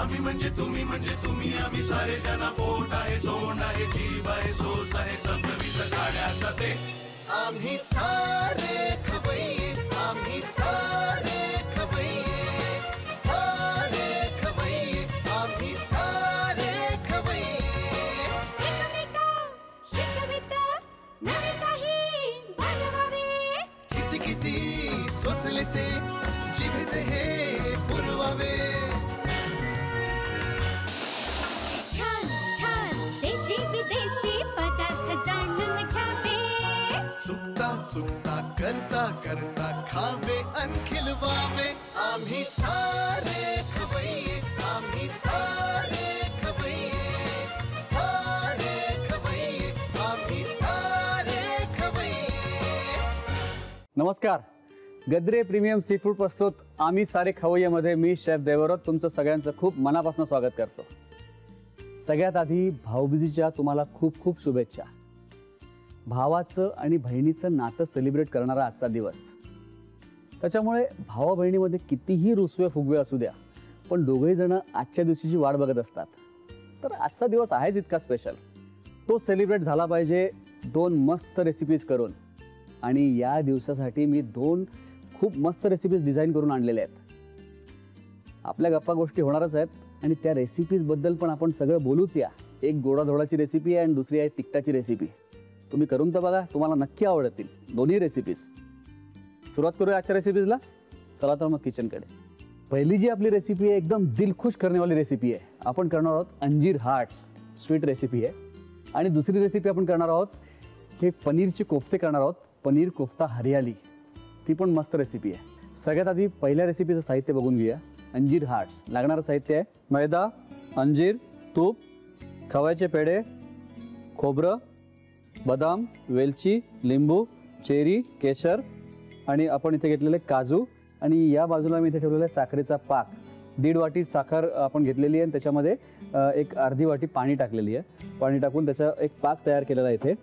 आम्ही म्हणजे तुम्ही म्हणजे तुम्ही आम्ही सारे त्यांना पोट आहे तोंड आहे जीव आहे सोस आहे चमचमीत गाड्याचा ते. आम्ही सारे चुकता चुकता करता करता खावे अन वावे आम्ही सारे खवैये आम्ही सारे खवैये सारे खवैये आम्ही सारे खवैये नमस्कार. गद्रे प्रीमियम सी फूड प्रस्तुत आम्ही सारे खवय्यामध्ये मी शेफ देवरत तुमचं सगळ्यांचं खूप मनापासून स्वागत करतो. सगळ्यात आधी भाऊबीजीच्या तुम्हाला खूप खूप शुभेच्छा. भावाचं आणि बहिणीचं नातं सेलिब्रेट करणारा आजचा दिवस. त्याच्यामुळे भावा बहिणीमध्ये कितीही रुसवे फुगवे असू द्या पण दोघेही जण आजच्या दिवशीची वाट बघत असतात. तर आजचा दिवस आहेच इतका स्पेशल तो सेलिब्रेट झाला पाहिजे दोन मस्त रेसिपीज करून. आणि या दिवसासाठी मी दोन खूप मस्त रेसिपीज डिझाईन करून आणलेल्या आहेत. आपल्या गप्पा गोष्टी होणारच आहेत आणि त्या रेसिपीजबद्दल पण आपण सगळं बोलूच या. एक गोडाधोडाची रेसिपी आहे आणि दुसरी आहे तिखटाची रेसिपी तुम्ही करून तर बघा तुम्हाला नक्की आवडतील. दोन्ही रेसिपीज सुरुवात करूया आजच्या रेसिपीजला चला तर मग किचनकडे पहिली जी आपली रेसिपी आहे एकदम दिलखुश करण्यावाली रेसिपी आहे. आपण करणार आहोत अंजीर हार्ट्स स्वीट रेसिपी आहे. आणि दुसरी रेसिपी आपण करणार आहोत हे पनीरचे कोफ्ते करणार आहोत. पनीर कोफ्ता हरियाली. ती पण मस्त रेसिपी आहे. सगळ्यात आधी पहिल्या रेसिपीचं साहित्य बघून घेऊया. अंजीर हार्ट्स लागणारं साहित्य आहे मैदा अंजीर तूप खव्याचे पेढे खोबरं बदाम वेलची लिंबू चेरी केशर आणि आपण इथे घेतलेले काजू आणि या बाजूला मी इथे ठेवलेला आहे साखरेचा पाक. दीड वाटी साखर आपण घेतलेली आहे आणि त्याच्यामध्ये एक अर्धी वाटी पाणी टाकलेली आहे. पाणी टाकून त्याचा एक पाक तयार केलेला आहे इथे.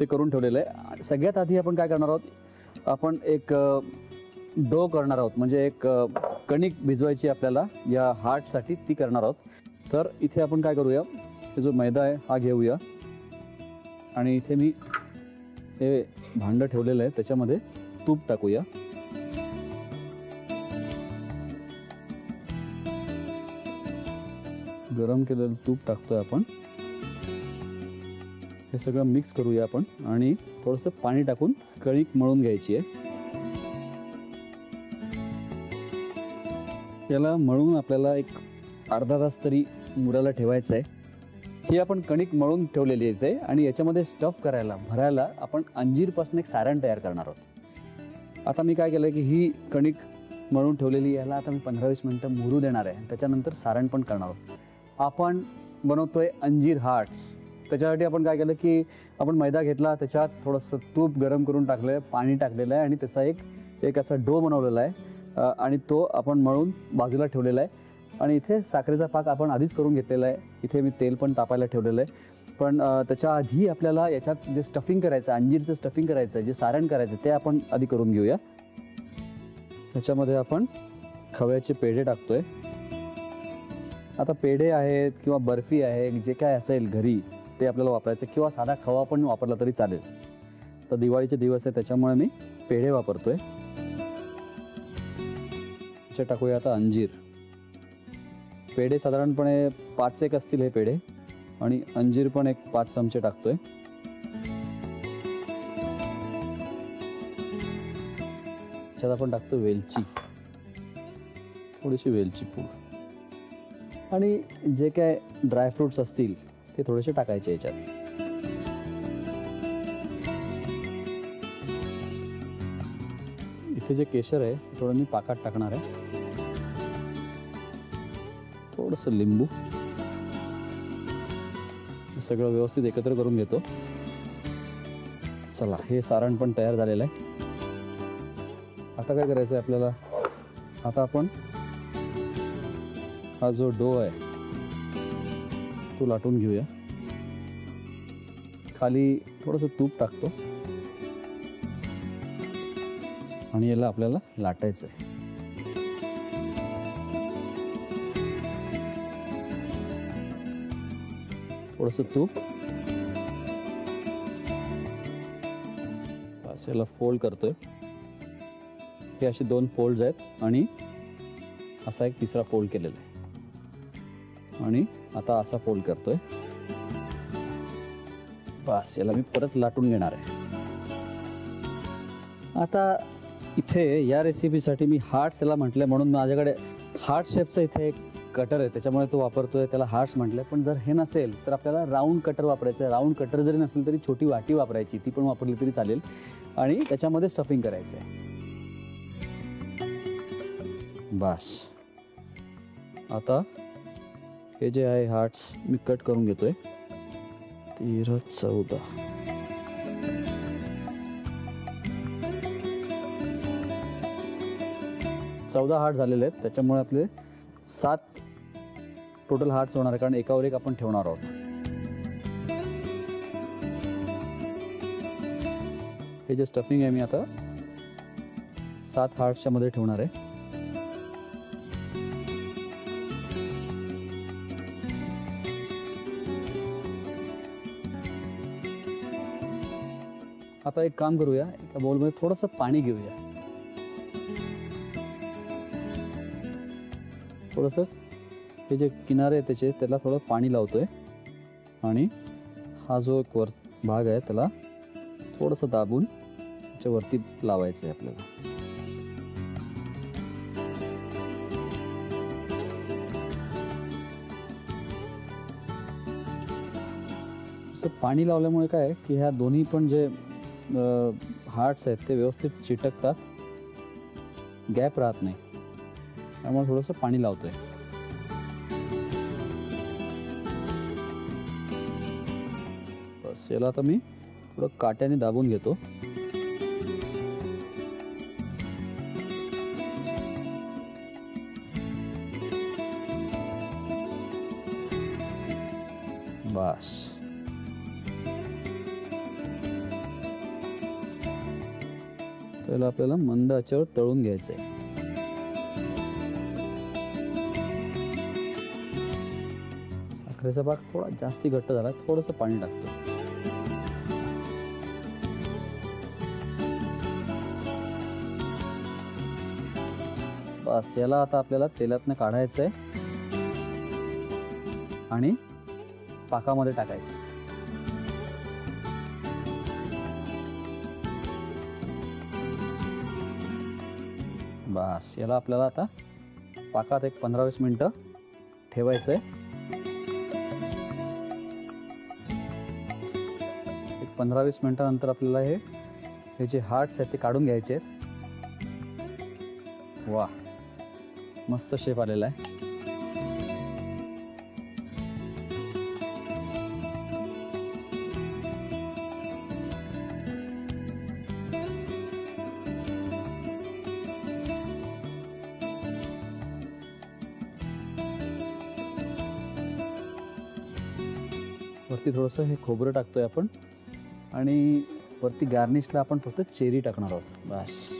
ते करून ठेवलेलं आहे. सगळ्यात आधी आपण काय करणार आहोत? आपण एक डो करणार आहोत. म्हणजे एक कणिक भिजवायची आपल्याला या हार्टसाठी ती करणार आहोत. तर इथे आपण काय करूया? जो मैदा आहे हा घेऊया. आणि इथे मी हे भांडं ठेवलेलं आहे. त्याच्यामध्ये तूप टाकूया. गरम केलेलं तूप टाकतोय आपण. हे सगळं मिक्स करूया आपण आणि थोडंसं पाणी टाकून कणिक मळून घ्यायची आहे. त्याला मळून आपल्याला एक अर्धा तास तरी मुराला ठेवायचं आहे. ही आपण कणिक मळून ठेवलेली आहे आणि याच्यामध्ये स्टफ करायला भरायला आपण अंजीरपासून एक सारण तयार करणार आहोत. आता मी काय केलं की ही कणिक मळून ठेवलेली याला आता मी पंधरा वीस मिनटं मुरू देणार आहे त्याच्यानंतर सारण पण करणार आहोत. आपण बनवतोय अंजीर हार्ट्स. त्याच्यासाठी आपण काय केलं की आपण मैदा घेतला त्याच्यात थोडंसं तूप गरम करून टाकलं आहे पाणी टाकलेलं आहे आणि त्याचा एक एक असा डो बनवलेला आहे. आणि तो आपण मळून बाजूला ठेवलेला आहे. आणि इथे साखरेचा पाक आपण आधीच करून घेतलेला आहे. इथे मी तेल पण तापायला ठेवलेलं आहे. पण त्याच्या आधी आपल्याला याच्यात जे स्टफिंग करायचं आहे अंजीरचं स्टफिंग करायचं आहे जे सारण करायचं आहे ते आपण आधी करून घेऊया. त्याच्यामध्ये आपण खव्याचे पेढे टाकतोय. आता पेढे आहेत किंवा बर्फी आहे जे काय असेल घरी ते आपल्याला वापरायचं किंवा साधा खवा पण वापरला तरी चालेल. तर दिवाळीचे दिवस आहे त्याच्यामुळे मी पेढे वापरतोय. टाकूया आता अंजीर. पेढे साधारणपणे पाच एक असतील हे पेढे. आणि अंजीर पण एक पाच चमचे टाकतोय. त्याच्यात आपण टाकतो वेलची. थोडीशी वेलची पूड. आणि जे काय ड्रायफ्रुट्स असतील ते थोडेसे टाकायचे याच्यात. इथे जे केशर आहे ते थोडं मी पाकात टाकणार आहे. थोडंसं लिंबू. सगळं व्यवस्थित एकत्र करून घेतो. चला हे सारण पण तयार झालेलं आहे. आता काय करायचं आहे आपल्याला? आता आपण हा जो डो आहे तो लाटून घेऊया. खाली थोडंसं तूप टाकतो. आणि याला आपल्याला लाटायचं आहे थोडंसं तूप. बस याला फोल्ड करतोय. हे असे दोन फोल्ड आहेत आणि असा एक तिसरा फोल्ड केलेला आहे. आणि आता असा फोल्ड करतोय. बस याला मी परत लाटून घेणार आहे. आता इथे या रेसिपीसाठी मी हार्ट्स याला म्हटलं म्हणून माझ्याकडे हार्ट शेपचं इथे एक कटर आहे त्याच्यामुळे तो वापरतोय त्याला हार्ट्स म्हटलं पण जर हे नसेल तर आपल्याला राऊंड कटर वापरायचं आहे. राऊंड कटर जरी नसेल तरी छोटी वाटी वापरायची ती पण वापरली तरी चालेल. आणि त्याच्यामध्ये स्टफिंग करायचं आहे बस. आता हे जे आहे हार्ट्स मी कट करून घेतोय. तेरा चौदा. चौदा हार्ट झालेले आहेत. त्याच्यामुळे आपले सात टोटल हार्ट्स होणार कारण एकावर एक आपण ठेवणार आहोत. हे जे स्टफिंग आहे मी आता सात हार्ट्सच्या मध्ये ठेवणार आहे. आता एक काम करूया एका बॉलमध्ये थोडंसं पाणी घेऊया. थोडंसं हे जे किनारे आहे त्याचे त्याला थोडं पाणी लावतोय. आणि हा जो एक वर भाग आहे त्याला थोडंसं दाबून त्याच्यावरती लावायचं आहे आपल्याला. असं पाणी लावल्यामुळे काय की ह्या दोन्ही पण जे हार्ट्स आहेत ते व्यवस्थित चिटकतात. गॅप राहत नाही. त्यामुळे थोडंसं पाणी लावतोय. आहे याला आता मी थोडं काट्याने दाबून घेतो. बस. त्याला आपल्याला मंद आचेवर तळून घ्यायचं आहे साखरेचा पाक थोडा जास्ती घट्ट झाला थोडंसं पाणी टाकतो. बस याला आता आपल्याला तेलातनं काढायचं आहे आणि पाकामध्ये टाकायचं. बस याला आपल्याला आता पाकात एक पंधरा वीस मिनटं ठेवायचं आहे एक पंधरा वीस मिनटानंतर आपल्याला हे हे जे हार्ट्स आहेत ते काढून घ्यायचे आहेत वा मस्त शेप आलेला आहे. वरती थोडंसं हे खोबरं टाकतोय आपण. आणि वरती गार्निशला आपण फक्त चेरी टाकणार आहोत. बस.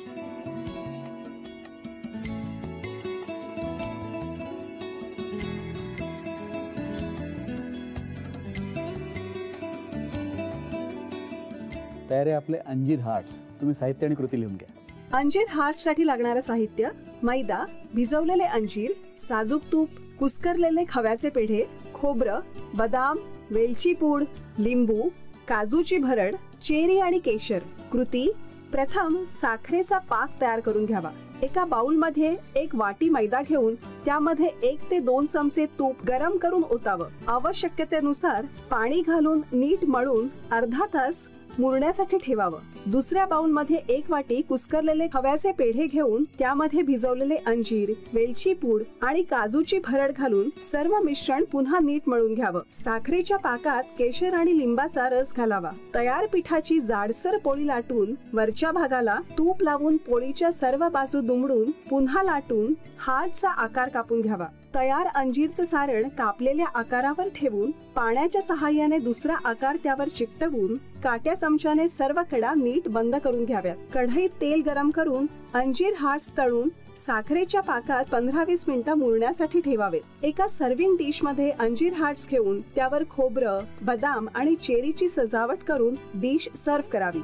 तयार आहे आपले अंजीर हार्ट्स. तुम्ही साहित्य आणि कृती लिहून घ्या. अंजीर हार्टसाठी लागणारं साहित्य मैदा भिजवलेले अंजीर साजूक तूप कुस्करलेले खव्याचे पेढे खोबरं बदाम वेलची पूड लिंबू काजूची भरड चेरी आणि केशर. कृती प्रथम साखरेचा पाक तयार करून घ्यावा. एका बाउलमध्ये एक वाटी मैदा घेऊन त्यामध्ये एक ते दोन चमचे तूप गरम करून ओतावं. आवश्यकतेनुसार पाणी घालून नीट मळून अर्धा तास मुरण्यासाठी ठेवावं. दुसऱ्या बाउलमध्ये एक वाटी कुस्करलेले खव्याचे पेढे घेऊन त्यामध्ये भिजवलेले अंजीर वेलची पूड आणि काजूची भरड घालून सर्व मिश्रण पुन्हा नीट मळून घ्यावं. साखरेच्या पाकात केशर आणि लिंबाचा रस घालावा. तयार पिठाची जाडसर पोळी लाटून वरच्या भागाला तूप लावून पोळीच्या सर्व बाजू दुमडून पुन्हा लाटून हार्टचा आकार कापून घ्यावा. तयार अंजीरचं सारण कापलेल्या आकारावर ठेवून पाण्याच्या सहाय्याने दुसरा आकार त्यावर चिकटवून काट्या चमच्याने सर्व कडा नीट बंद करून घ्याव्यात. कढईत तेल गरम करून अंजीर हार्ट्स तळून साखरेच्या पाकात पंधरा वीस मिनिटं मुरण्यासाठी ठेवावेत. एका सर्विंग डिशमध्ये अंजीर हार्ट्स घेऊन त्यावर खोबरं बदाम आणि चेरीची सजावट करून डिश सर्व्ह करावी.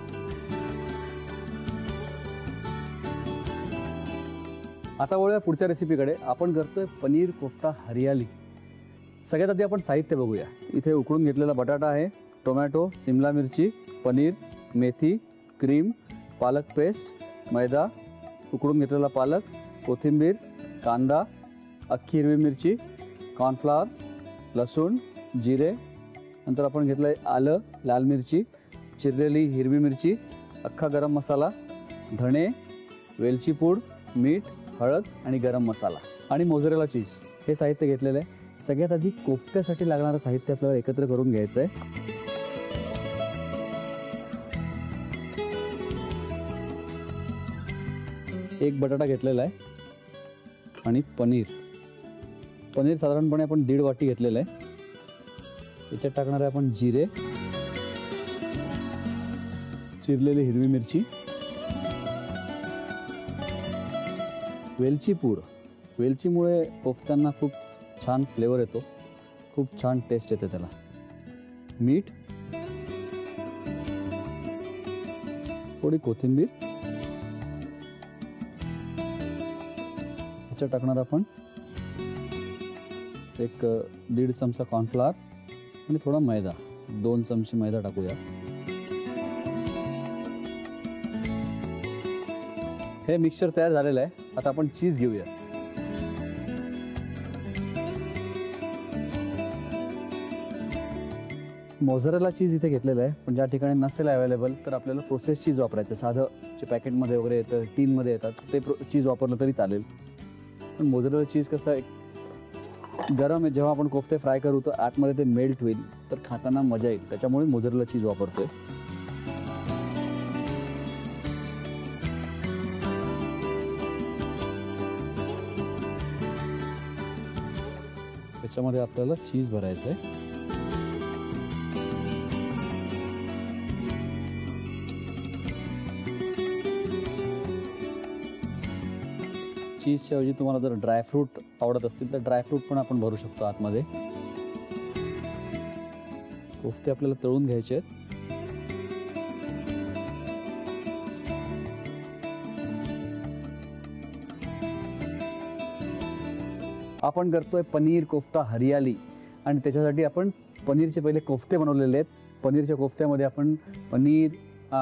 आता वळूया पुढच्या रेसिपीकडे आपण करतोय पनीर कोफ्ता हरियाली. सगळ्यात आधी आपण साहित्य बघूया. इथे उकळून घेतलेला बटाटा आहे टोमॅटो सिमला मिरची पनीर मेथी क्रीम पालक पेस्ट मैदा उकळून घेतलेला पालक कोथिंबीर कांदा अख्खी हिरवी मिरची कॉर्नफ्लॉवर लसूण जिरे नंतर आपण घेतलं आहे आलं लाल मिरची चिरलेली हिरवी मिरची अख्खा गरम मसाला धणे वेलची पूड मीठ हळद आणि गरम मसाला आणि मोजरेला चीज. हे साहित्य घेतलेलं आहे. सगळ्यात आधी कोफ्त्यासाठी लागणारं साहित्य आपल्याला एकत्र करून घ्यायचं आहे एक बटाटा घेतलेला आहे आणि पनीर. पनीर साधारणपणे आपण दीड वाटी घेतलेलं आहे. याच्यात टाकणार आहे आपण जिरे. चिरलेली हिरवी मिरची. वेलची पूड. वेलचीमुळे कोफ्त्यांना खूप छान फ्लेवर येतो. खूप छान टेस्ट येते त्याला. मीठ. थोडी कोथिंबीर. ह्याच्यात टाकणार आपण एक दीड चमचा कॉर्नफ्लॉवर आणि थोडा मैदा. दोन चमचे मैदा टाकूया. हे मिक्सचर तयार झालेलं आहे. आता आपण चीज घेऊया. मोझरेला चीज इथे घेतलेलं आहे पण ज्या ठिकाणी नसेल अवेलेबल तर आपल्याला प्रोसेस चीज वापरायचं आहे. साधं जे पॅकेटमध्ये वगैरे येतं टीनमध्ये येतात ते प्रो चीज वापरलं तरी चालेल. पण मोझरेला चीज कसं एक गरम आहे जेव्हा आपण कोफ्ते फ्राय करू तर आतमध्ये ते मेल्ट होईल तर खाताना मजा येईल. त्याच्यामुळे मोझरेला चीज वापरतोय. त्याच्यामध्ये आपल्याला चीज भरायचं आहे चीजच्या ऐवजी तुम्हाला जर ड्रायफ्रूट आवडत असतील तर ड्रायफ्रूट पण आपण भरू शकतो आतमध्ये. कोफ्ते आपल्याला तळून घ्यायचे आहेत. आपण करतोय पनीर कोफ्ता हरियाली. आणि त्याच्यासाठी आपण पनीरचे पहिले कोफ्ते बनवलेले आहेत. पनीरच्या कोफ्त्यामध्ये आपण पनीर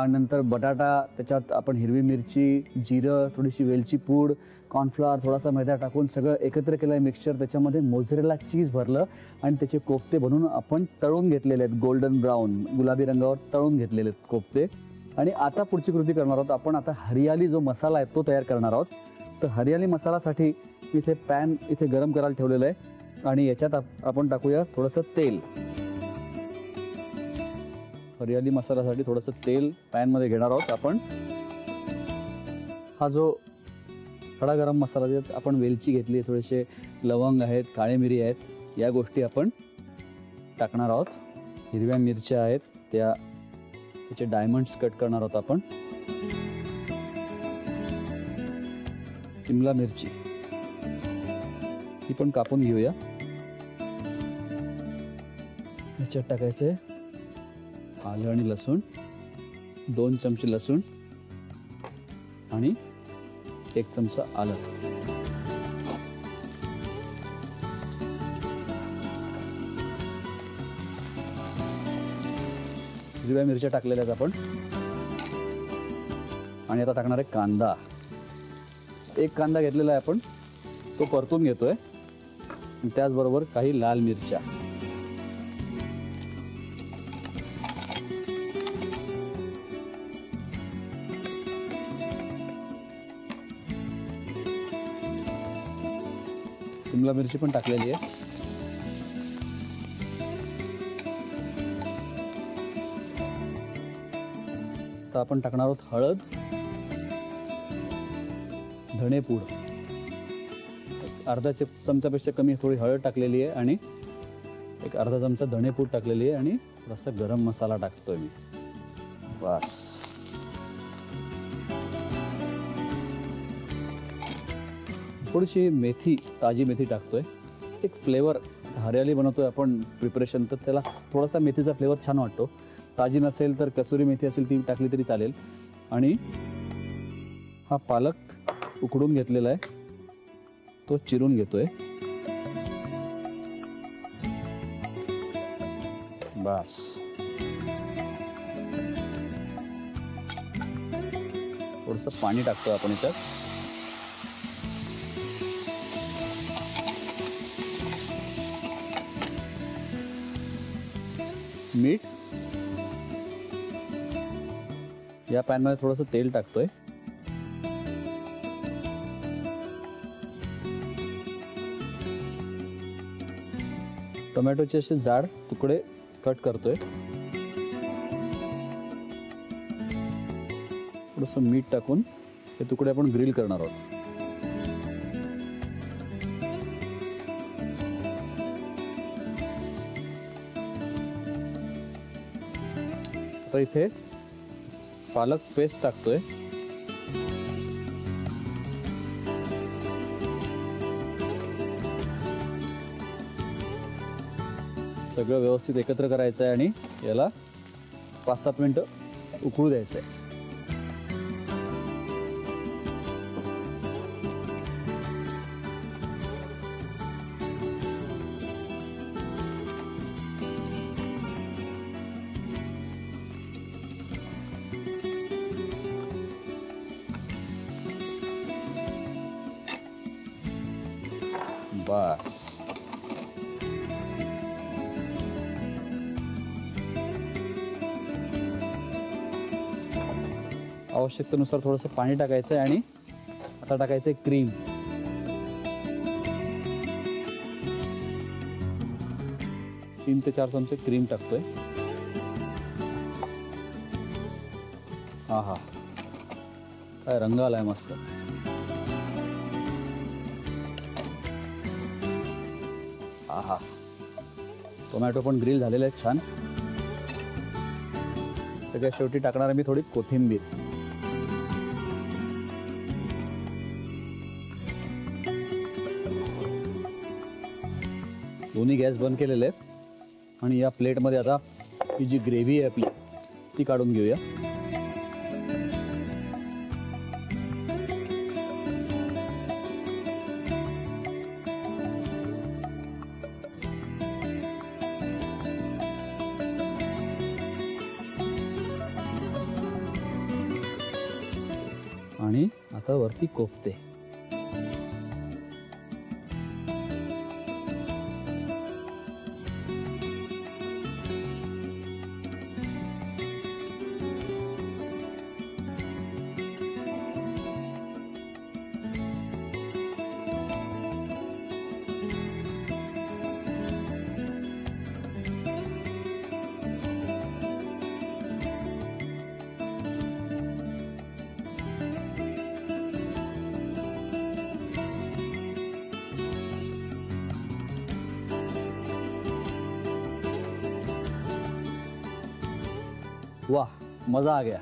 नंतर बटाटा त्याच्यात आपण हिरवी मिरची जिरं थोडीशी वेलची पूड कॉर्नफ्लॉवर थोडासा मैदा टाकून सगळं एकत्र केलं आहे मिक्सचर त्याच्यामध्ये मोझरेला चीज भरलं आणि त्याचे कोफ्ते बनवून आपण तळून घेतलेले आहेत. गोल्डन ब्राऊन गुलाबी रंगावर तळून घेतलेले आहेत कोफ्ते. आणि आता पुढची कृती करणार आहोत. आपण आता हरियाली जो मसाला आहे तो तयार करणार आहोत. तर हरियाली मसालासाठी इथे पॅन इथे गरम करायला ठेवलेलं आहे आणि याच्यात आपण टाकूया थोडंसं तेल. हरियाली मसाल्यासाठी थोडंसं तेल पॅनमध्ये घेणार आहोत आपण. हा जो खडा गरम मसाला देत आपण वेलची घेतली आहे थोडेसे लवंग आहेत काळे मिरी आहेत या गोष्टी आपण टाकणार आहोत. हिरव्या मिरच्या आहेत त्या त्याचे डायमंड्स कट करणार आहोत आपण. शिमला मिरची. ही पण कापून घेऊया. ह्याच्यात टाकायचे आलं आणि लसूण दोन चमचे लसूण आणि एक चमचा आलं. हिरव्या मिरच्या टाकलेल्या आहेत आपण. आणि आता टाकणार आहे कांदा. एक कांदा घेतलेला आहे आपण. तो परतून घेतोय. त्याचबरोबर काही लाल मिरच्या. शिमला मिरची पण टाकलेली आहे. तर आपण टाकणार आहोत हळद धणेपूड अर्धा चमचापेक्षा कमी थोडी हळद टाकलेली आहे आणि एक अर्धा चमचा धणेपूड टाकलेली आहे आणि थोडासा गरम मसाला टाकतोय मी. बस. थोडीशी मेथी ताजी मेथी टाकतोय. एक फ्लेवर हरियाली बनवतोय आपण प्रिपरेशन तर त्याला थोडासा मेथीचा फ्लेवर छान वाटतो. ताजी नसेल तर कसुरी मेथी असेल ती टाकली तरी चालेल. आणि हा पालक उकडून घेतलेला आहे. तो चिरून घेतोय. बस. थोडंसं पाणी टाकतोय आपण याच्यात मीठ. या पॅनमध्ये थोडंसं तेल टाकतोय. टोमॅटोचे असे जाड तुकडे कट करतोय. थोडंसं मीठ टाकून हे तुकडे आपण ग्रिल करणार आहोत. आता इथे पालक पेस्ट टाकतोय. सगळं व्यवस्थित एकत्र करायचं आहे आणि याला पाच सात मिनटं उकळू द्यायचं आहे. आवश्यकतेनुसार थोडंसं पाणी टाकायचं आहे आणि आता टाकायचं आहे क्रीम तीन ते चार चमचे क्रीम टाकतोय. हा हा काय रंग आलाय मस्त. आहा. टोमॅटो पण ग्रिल झालेले आहेत छान. सगळ्या शेवटी टाकणार आहे मी थोडी कोथिंबीर. दोन्ही गॅस बंद केलेले आहेत. आणि या प्लेटमध्ये आता ही जी ग्रेव्ही आहे आपली ती काढून घेऊया. आणि आता वरती कोफते. वाह मजा आ गया।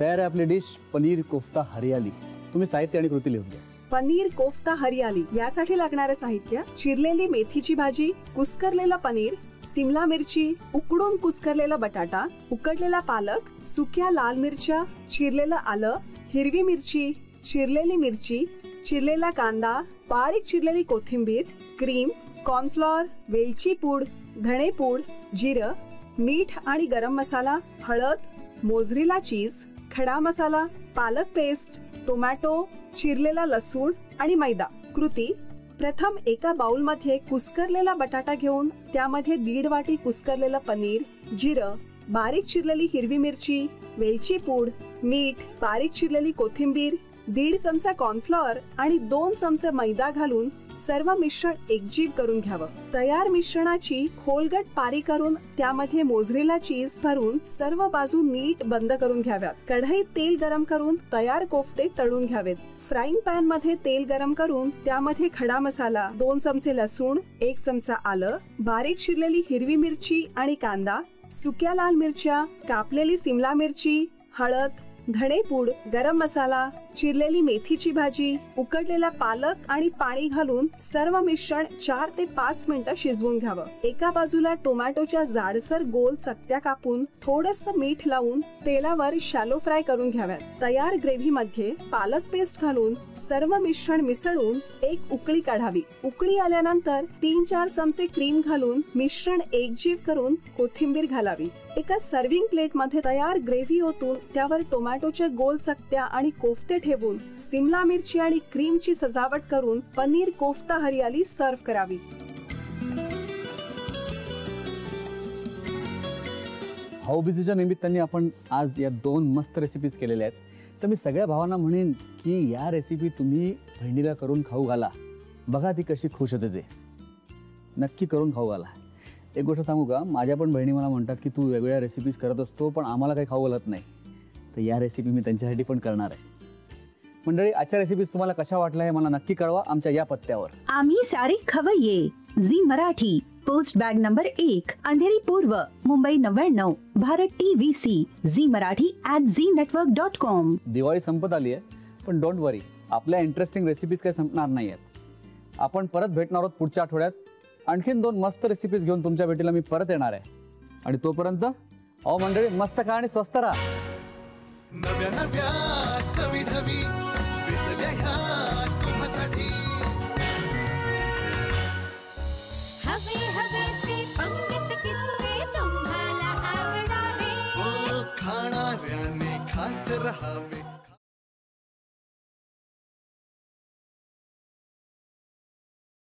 तयार आहे आपली डिश पनीर कोफ्ता हरियाली। तुम्ही साहित्य आणि कृती लिहून घ्या पनीर कोफ्ता हरियाली यासाठी लागणारे साहित्य चिरलेली मेथीची भाजी कुस्करलेलं पनीर सिमला मिरची उकडून कुस्करलेला बटाटा उकडलेला पालक सुक्या लाल मिरच्या चिरलेलं आलं हिरवी मिरची चिरलेली मिरची चिरलेला कांदा बारीक चिरलेली कोथिंबीर क्रीम कॉर्नफ्लॉर वेलची पूड धणेपूड जिरं मीठ आणि गरम मसाला हळद मोजरीला चीज खडा मसाला पालक पेस्ट टोमॅटो चिरलेला लसूण आणि मैदा. कृती प्रथम एका बाउलमध्ये कुस्करलेला बटाटा घेऊन त्यामध्ये दीड वाटी कुस्करलेलं पनीर जिरं बारीक चिरलेली हिरवी मिरची वेलची पूड मीठ बारीक चिरलेली कोथिंबीर दीड चमचा कॉर्नफ्लॉवर आणि दोन चमचे मैदा घालून सर्व मिश्रण एकजीव करून घ्यावं. तयार मिश्रणाची खोलगट पारी करून त्यामध्ये मोजरेला चीज भरून सर्व बाजू नीट बंद करून घ्याव्यात. कढईत तेल गरम करून तयार कोफते तळून घ्यावेत. फ्राईंग पॅनमध्ये तेल गरम करून त्यामध्ये खडा मसाला दोन चमचे लसूण एक चमचा आलं बारीक शिरलेली हिरवी मिरची आणि कांदा सुक्या लाल मिरच्या कापलेली सिमला मिरची हळद धणेपूड गरम मसाला चिरलेली मेथीची भाजी उकडलेला पालक आणि पाणी घालून सर्व मिश्रण चार ते पाच मिनिटं शिजवून घ्यावं. एका बाजूला टोमॅटोच्या जाडसर गोल चकत्या कापून थोडस मीठ लावून तेलावर शॅलो फ्राय करून घ्याव्यात. तयार ग्रेव्ही मध्ये पालक पेस्ट घालून सर्व मिश्रण मिसळून एक उकळी काढावी. उकळी आल्यानंतर तीन चार चमचे क्रीम घालून मिश्रण एकजीव करून कोथिंबीर घालावी. एका सर्विंग प्लेटमध्ये तयार ग्रेव्ही ओतून त्यावर टोमॅटोच्या गोल चकत्या आणि कोफ्ते ठेवून सिमला मिरची आणि क्रीमची सजावट करून पनीर कोफ्ता हरियाली सर्व्ह करावी. भाऊबीजेच्या निमित्ताने आपण आज या दोन मस्त रेसिपीज केलेल्या आहेत. तर मी सगळ्या भावांना म्हणेन की या रेसिपी तुम्ही बहिणीला करून खाऊ घाला. बघा ती कशी खुश होते ते. नक्की करून खाऊ घाला. एक गोष्ट सांगू का? माझ्या पण बहिणी मला म्हणतात की तू वेगवेगळ्या रेसिपीज करत असतो पण आम्हाला काही खाऊ घालत नाही. तर या रेसिपी मी त्यांच्यासाठी पण करणार आहे. मंडळी आजच्या रेसिपीज तुम्हाला कशा वाटल्या हे मला नक्की कळवा आमच्या या पत्त्यावर. आम्ही सारे खवय्ये Zee Marathi post bag number एक अंधेरी पूर्व मुंबई नव्याण्णव Bharat T V C Zee Marathi at Zee network dot com Diwali संपत आली आहे पण डोंट वरी आपल्या इंटरेस्टिंग रेसिपीज काही संपणार नाही आहेत आपण परत भेटणार आहोत पुढच्या आठवड्यात. आणखीन दोन मस्त रेसिपीज घेऊन तुमच्या भेटीला मी परत येणार आहे. आणि तोपर्यंत अहो मंडळी मस्त खा आणि स्वस्त राहा. हवे हो, खाणाऱ्याने खात राहावे.